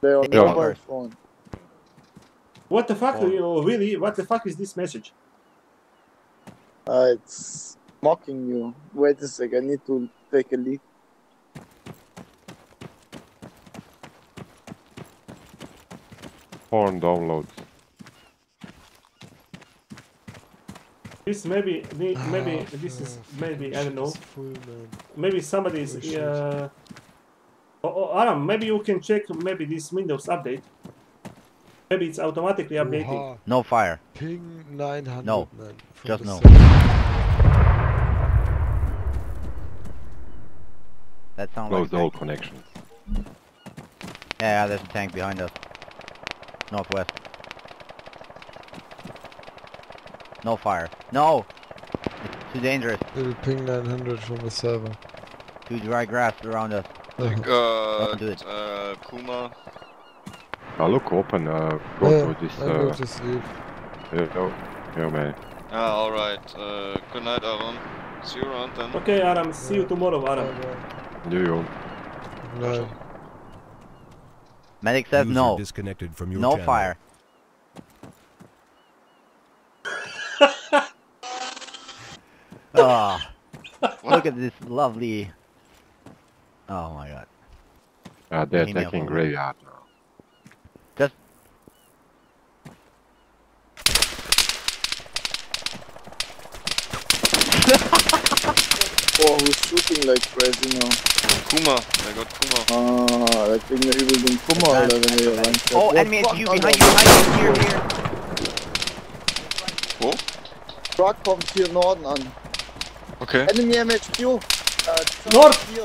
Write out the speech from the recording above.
They're on Yeah. mobile phone. What the fuck? Oh. You really? What the fuck is this message? Uh, it's mocking you. Wait a sec, I need to take a leak. Porn downloads. This maybe, the- maybe this is maybe I don't know. Maybe somebody is. Uh, oh, oh, Aram, maybe you can check maybe this Windows update. Maybe it's automatically updating. Oha, No fire. Ping 900. No, man, just no. server. That sounds Close like all a tank. connections. Yeah, yeah, there's a tank behind us. Northwest. No fire. No! It's too dangerous. Little ping 900 from the server. Too dry grass around us. Uh, Don't it. Uh, Kuma. Uh, look open, uh, go yeah, to this, I uh, to sleep. yeah, oh, yeah, man. Ah, alright. Uh, good night, Aaron. See you around then. Okay, Aram. See you tomorrow, Aram. You, you. No. Medic says no. Disconnected from your No channel. fire. oh, look at this lovely. Oh my god. Uh, they're Email attacking phone. graveyard now. Just Oh, who's shooting like crazy now? Kuma. I got Kuma. Ah, da kriegen wir übel den Kummer, Alter, wenn wir hier reinkommen. Oh, enemy fuck, HQ Alter? behind you, behind you, here, here. Wo? Truck kommt hier Norden an. Okay. Enemy MHQ. Äh, Nord! Hier.